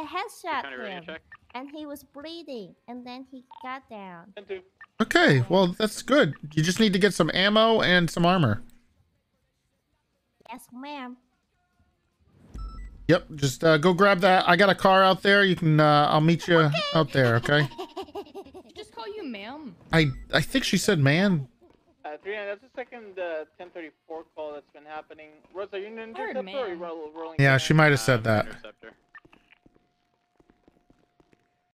I headshot County him, and he was bleeding, and then he got down. Okay, well that's good. You just need to get some ammo and some armor. Yes, ma'am. Yep, just uh, go grab that. I got a car out there. You can. Uh, I'll meet you out there. Okay. Did just call you ma'am? I I think she said man. Uh, three, that's the second uh, 1034 call that's been happening. Rosa, are you an interceptor or are you rolling? Yeah, she might have uh, said that.